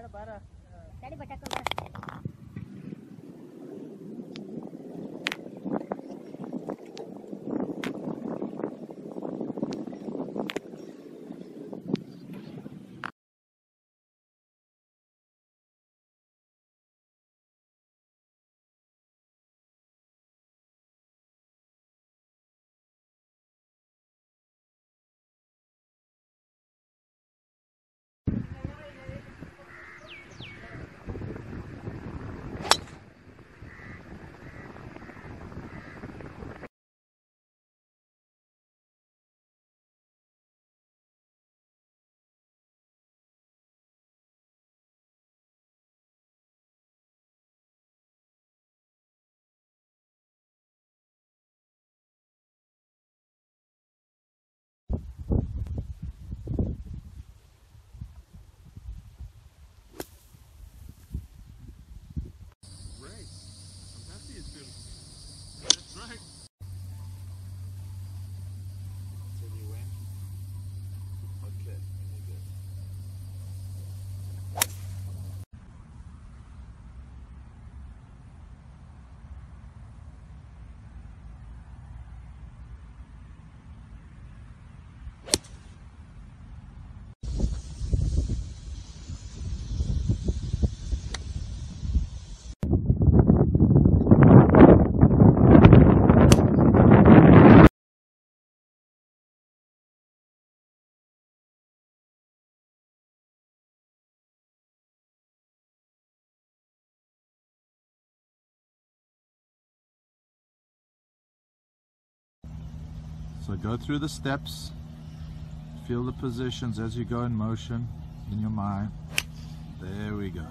साढ़े बारह साढ़े बटा So go through the steps, feel the positions as you go in motion in your mind. There we go.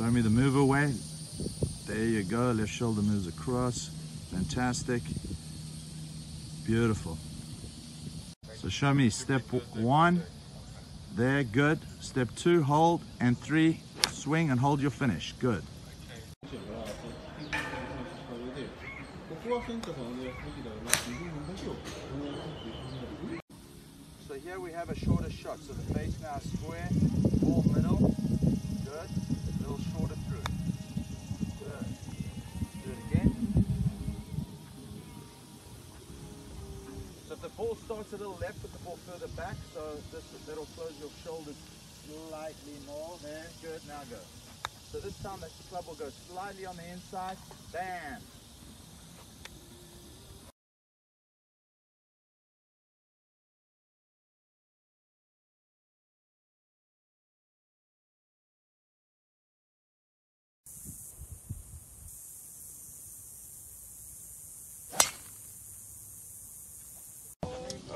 Show me the move away. There you go. Left shoulder moves across. Fantastic. Beautiful. So show me step one. There, good. Step two, hold. And three, swing and hold your finish. Good. So here we have a shorter shot. So the face now square, left, put the ball further back. So this that'll close your shoulders slightly more. There, good. Now go. So this time that club will go slightly on the inside. Bam.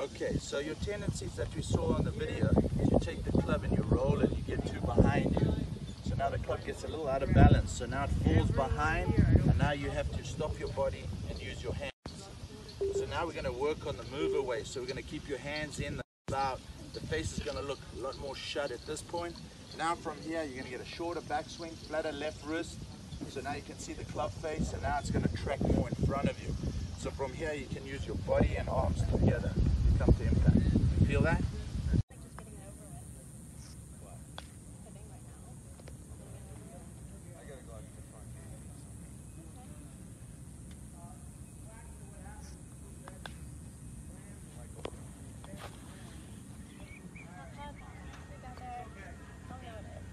Okay, so your tendencies that we saw on the video is you take the club and you roll it, you get two behind you. So now the club gets a little out of balance. So now it falls behind, and now you have to stop your body and use your hands. So now we're going to work on the move away. So we're going to keep your hands in, the out. The face is going to look a lot more shut at this point. Now from here, you're going to get a shorter backswing, flatter left wrist. So now you can see the club face, and now it's going to track more in front of you. So from here, you can use your body and arms together to impact. You feel that? Like just getting it over with. Hitting right now. Tell me how it is.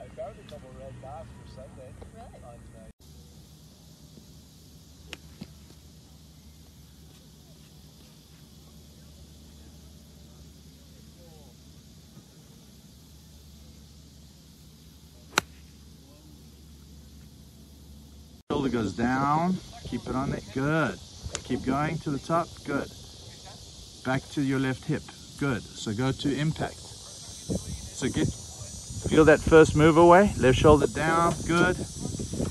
I found a couple red dots for Sunday. Really? On, uh, Shoulder goes down. Keep it on there. Good. Keep going to the top. Good. Back to your left hip. Good. So go to impact. So get feel that first move away. Left shoulder down. Good.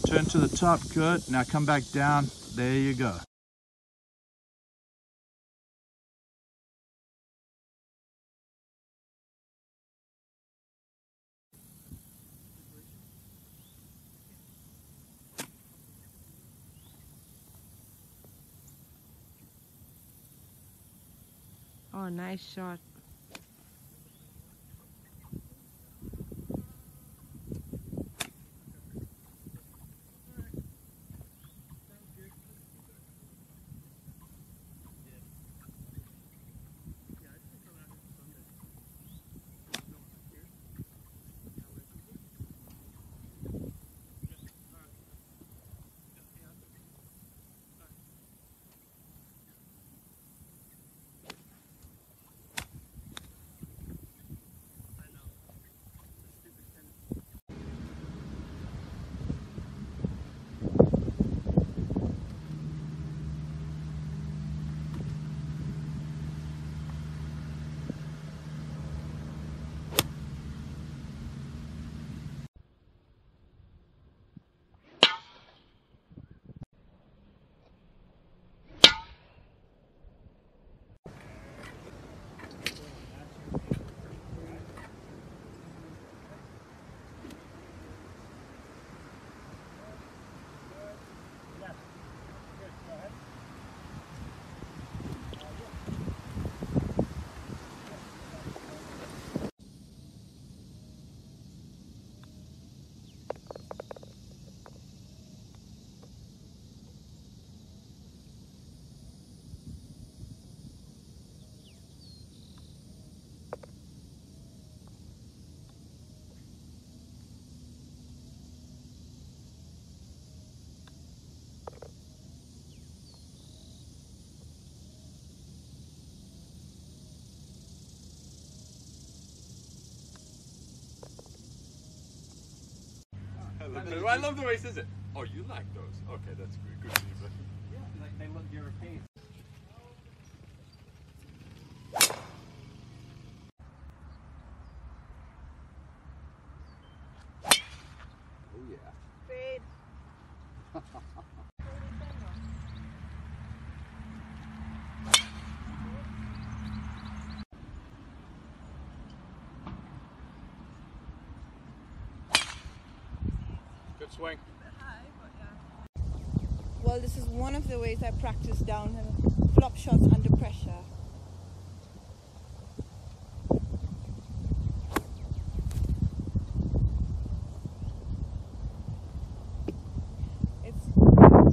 Turn to the top. Good. Now come back down. There you go. Oh, nice shot. I love, the, I love the way he says it. Oh, you like those? Okay, that's good. Good for you, buddy. Yeah, like they look European. Good swing. Well, this is one of the ways I practice downhill flop shots under pressure. It's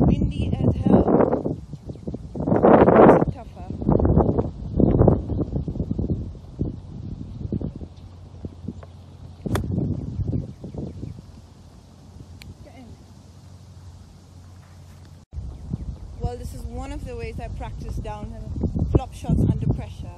windy as hell. Makes it tougher. Get in. Well, this is one of the ways I practice downhill flop shots under pressure.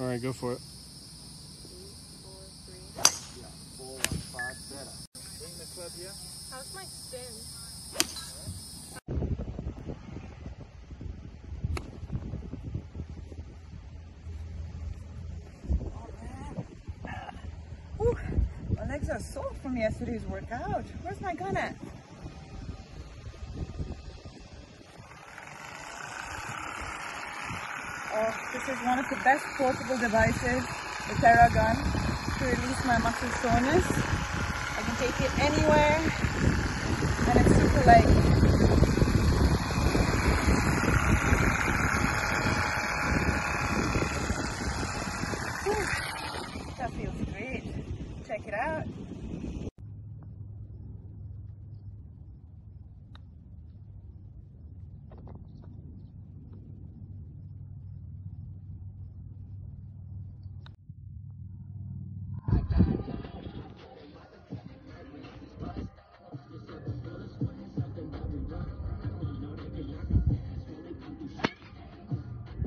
All right, go for it. How's my spin? Whew, my legs are sore from yesterday's workout. Where's my gun at? Oh, this is one of the best portable devices, the Theragun, to release my muscle soreness. I can take it anywhere, and it's super light.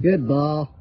Good ball.